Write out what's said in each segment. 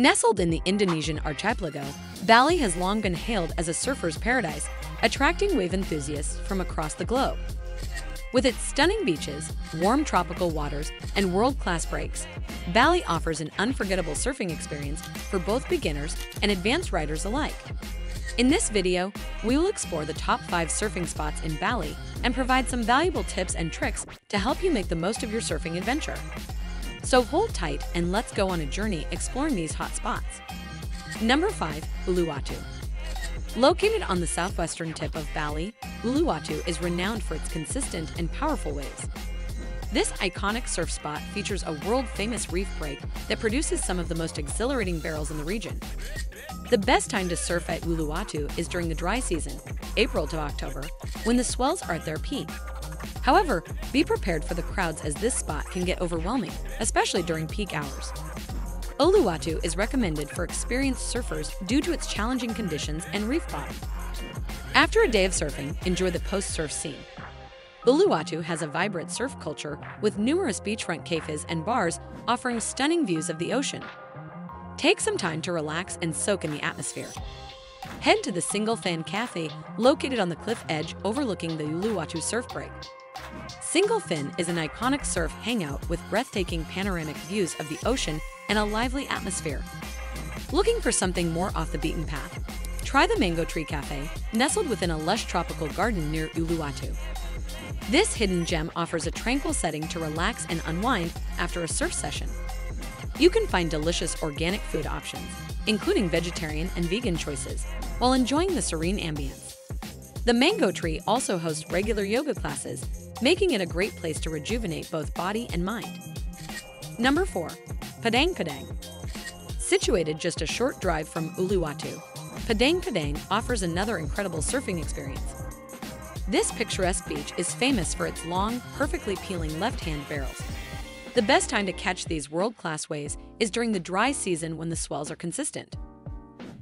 Nestled in the Indonesian archipelago, Bali has long been hailed as a surfer's paradise, attracting wave enthusiasts from across the globe. With its stunning beaches, warm tropical waters, and world-class breaks, Bali offers an unforgettable surfing experience for both beginners and advanced riders alike. In this video, we will explore the top 5 surfing spots in Bali and provide some valuable tips and tricks to help you make the most of your surfing adventure. So hold tight and let's go on a journey exploring these hot spots. Number 5. Uluwatu Located on the southwestern tip of Bali, Uluwatu is renowned for its consistent and powerful waves. This iconic surf spot features a world-famous reef break that produces some of the most exhilarating barrels in the region. The best time to surf at Uluwatu is during the dry season, April to October, when the swells are at their peak. However, be prepared for the crowds as this spot can get overwhelming, especially during peak hours. Uluwatu is recommended for experienced surfers due to its challenging conditions and reef bottom. After a day of surfing, enjoy the post-surf scene. Uluwatu has a vibrant surf culture with numerous beachfront cafes and bars offering stunning views of the ocean. Take some time to relax and soak in the atmosphere. Head to the Single Fin Cafe located on the cliff edge overlooking the Uluwatu surf break. Single Fin is an iconic surf hangout with breathtaking panoramic views of the ocean and a lively atmosphere. Looking for something more off the beaten path? Try the Mango Tree Cafe, nestled within a lush tropical garden near Uluwatu. This hidden gem offers a tranquil setting to relax and unwind after a surf session. You can find delicious organic food options, including vegetarian and vegan choices, while enjoying the serene ambience. The Mango Tree also hosts regular yoga classes, making it a great place to rejuvenate both body and mind. Number 4. Padang Padang Situated just a short drive from Uluwatu, Padang Padang offers another incredible surfing experience. This picturesque beach is famous for its long, perfectly peeling left-hand barrels. The best time to catch these world-class waves is during the dry season when the swells are consistent.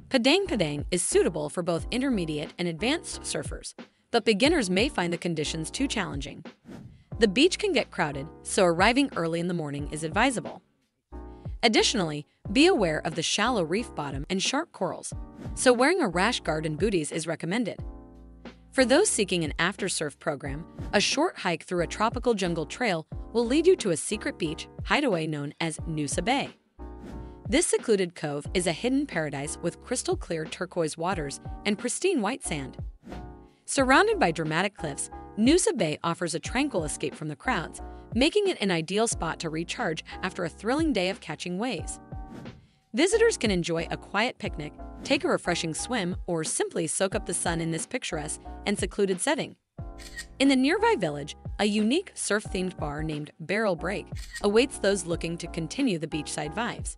Padang Padang is suitable for both intermediate and advanced surfers, but beginners may find the conditions too challenging. The beach can get crowded, so arriving early in the morning is advisable. Additionally, be aware of the shallow reef bottom and sharp corals, so wearing a rash guard and booties is recommended. For those seeking an after-surf program, a short hike through a tropical jungle trail will lead you to a secret beach hideaway known as Nusa Bay. This secluded cove is a hidden paradise with crystal clear turquoise waters and pristine white sand. Surrounded by dramatic cliffs, Nusa Bay offers a tranquil escape from the crowds, making it an ideal spot to recharge after a thrilling day of catching waves. Visitors can enjoy a quiet picnic, take a refreshing swim, or simply soak up the sun in this picturesque and secluded setting. In the nearby village, a unique surf-themed bar named Barrel Break awaits those looking to continue the beachside vibes.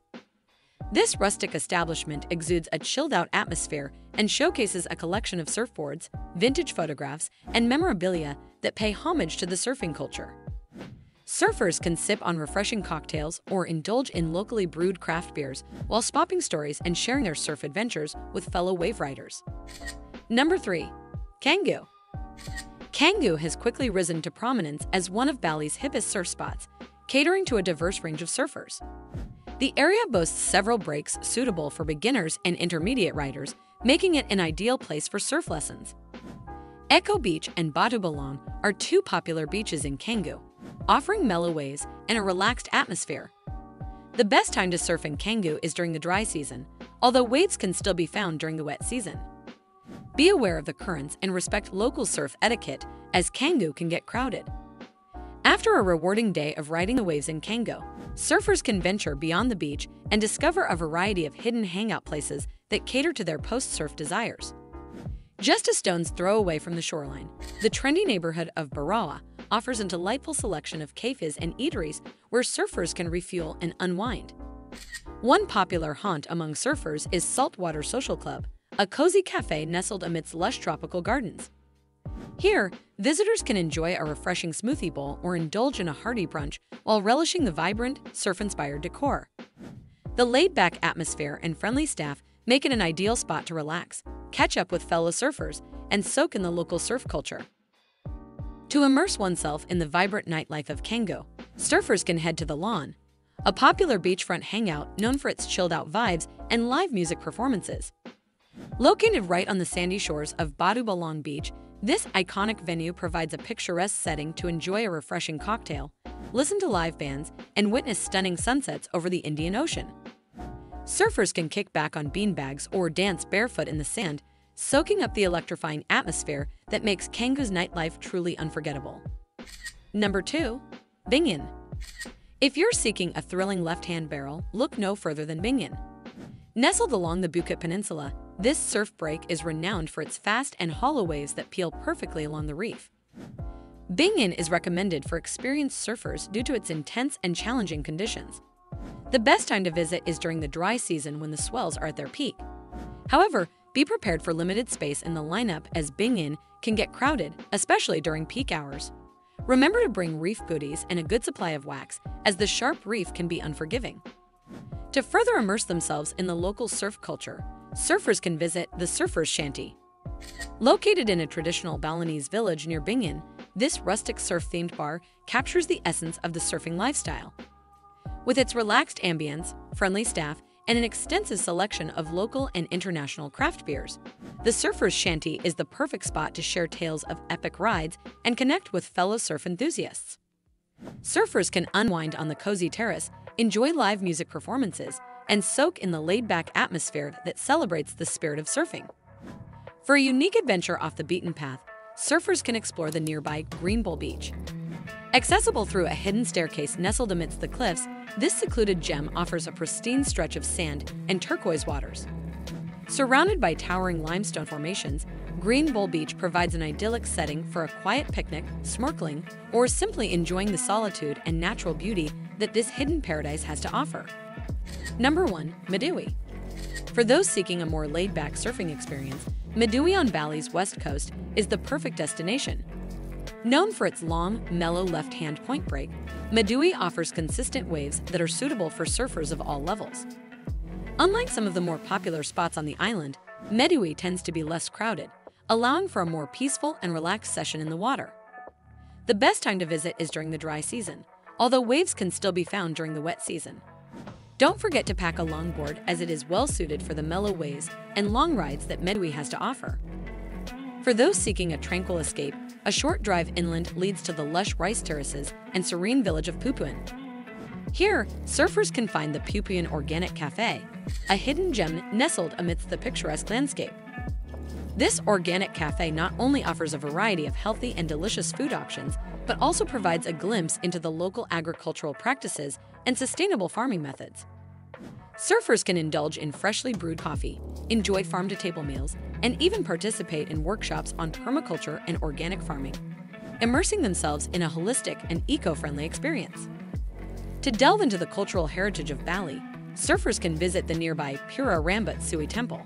This rustic establishment exudes a chilled-out atmosphere and showcases a collection of surfboards, vintage photographs, and memorabilia that pay homage to the surfing culture. Surfers can sip on refreshing cocktails or indulge in locally brewed craft beers while swapping stories and sharing their surf adventures with fellow wave riders. Number 3. Canggu Canggu has quickly risen to prominence as one of Bali's hippest surf spots, catering to a diverse range of surfers. The area boasts several breaks suitable for beginners and intermediate riders, making it an ideal place for surf lessons. Echo Beach and Batu Bolong are two popular beaches in Canggu, offering mellow waves and a relaxed atmosphere. The best time to surf in Canggu is during the dry season, although waves can still be found during the wet season. Be aware of the currents and respect local surf etiquette, as Canggu can get crowded. After a rewarding day of riding the waves in Canggu, surfers can venture beyond the beach and discover a variety of hidden hangout places that cater to their post-surf desires. Just a stone's throw away from the shoreline, the trendy neighborhood of Berawa offers a delightful selection of cafes and eateries where surfers can refuel and unwind. One popular haunt among surfers is Saltwater Social Club, a cozy cafe nestled amidst lush tropical gardens. Here, visitors can enjoy a refreshing smoothie bowl or indulge in a hearty brunch while relishing the vibrant, surf-inspired decor. The laid-back atmosphere and friendly staff make it an ideal spot to relax, catch up with fellow surfers, and soak in the local surf culture. To immerse oneself in the vibrant nightlife of Canggu, surfers can head to the Lawn, a popular beachfront hangout known for its chilled-out vibes and live music performances. Located right on the sandy shores of Batu Bolong Beach, this iconic venue provides a picturesque setting to enjoy a refreshing cocktail, listen to live bands, and witness stunning sunsets over the Indian Ocean. Surfers can kick back on beanbags or dance barefoot in the sand, soaking up the electrifying atmosphere that makes Canggu's nightlife truly unforgettable. Number 2. Bingin If you're seeking a thrilling left-hand barrel, look no further than Bingin. Nestled along the Bukit Peninsula, this surf break is renowned for its fast and hollow waves that peel perfectly along the reef. Bingin is recommended for experienced surfers due to its intense and challenging conditions. The best time to visit is during the dry season when the swells are at their peak. However, be prepared for limited space in the lineup as Bingin can get crowded, especially during peak hours. Remember to bring reef booties and a good supply of wax, as the sharp reef can be unforgiving. To further immerse themselves in the local surf culture, surfers can visit the Surfer's Shanty. Located in a traditional Balinese village near Bingin, this rustic surf-themed bar captures the essence of the surfing lifestyle. With its relaxed ambience, friendly staff, and an extensive selection of local and international craft beers, the Surfer's Shanty is the perfect spot to share tales of epic rides and connect with fellow surf enthusiasts. Surfers can unwind on the cozy terrace, enjoy live music performances, and soak in the laid-back atmosphere that celebrates the spirit of surfing. For a unique adventure off the beaten path, surfers can explore the nearby Green Bowl Beach. Accessible through a hidden staircase nestled amidst the cliffs, this secluded gem offers a pristine stretch of sand and turquoise waters. Surrounded by towering limestone formations, Green Bowl Beach provides an idyllic setting for a quiet picnic, snorkeling, or simply enjoying the solitude and natural beauty that this hidden paradise has to offer. Number 1. Medewi For those seeking a more laid-back surfing experience, Medewi on Bali's west coast is the perfect destination. Known for its long, mellow left-hand point break, Medewi offers consistent waves that are suitable for surfers of all levels. Unlike some of the more popular spots on the island, Medewi tends to be less crowded, allowing for a more peaceful and relaxed session in the water. The best time to visit is during the dry season, although waves can still be found during the wet season. Don't forget to pack a longboard as it is well suited for the mellow waves and long rides that Medewi has to offer. For those seeking a tranquil escape, a short drive inland leads to the lush rice terraces and serene village of Pupuan. Here, surfers can find the Pupuan Organic Cafe, a hidden gem nestled amidst the picturesque landscape. This organic cafe not only offers a variety of healthy and delicious food options, but also provides a glimpse into the local agricultural practices and sustainable farming methods. Surfers can indulge in freshly brewed coffee, enjoy farm-to-table meals, and even participate in workshops on permaculture and organic farming, immersing themselves in a holistic and eco-friendly experience. To delve into the cultural heritage of Bali, surfers can visit the nearby Pura Rambut Siwi Temple.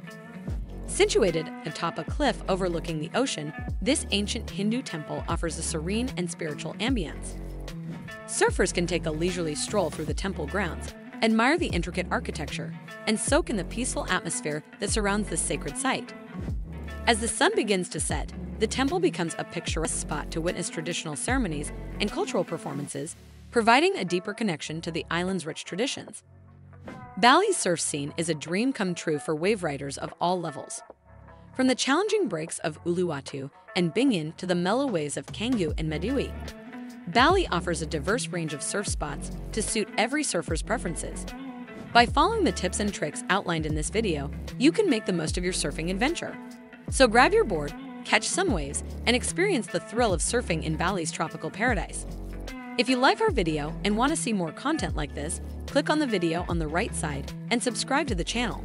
Situated atop a cliff overlooking the ocean, this ancient Hindu temple offers a serene and spiritual ambience. Surfers can take a leisurely stroll through the temple grounds, admire the intricate architecture, and soak in the peaceful atmosphere that surrounds this sacred site. As the sun begins to set, the temple becomes a picturesque spot to witness traditional ceremonies and cultural performances, providing a deeper connection to the island's rich traditions. Bali's surf scene is a dream come true for wave riders of all levels. From the challenging breaks of Uluwatu and Bingin to the mellow waves of Canggu and Medewi, Bali offers a diverse range of surf spots to suit every surfer's preferences. By following the tips and tricks outlined in this video, you can make the most of your surfing adventure. So grab your board, catch some waves, and experience the thrill of surfing in Bali's tropical paradise. If you like our video and want to see more content like this, click on the video on the right side and subscribe to the channel.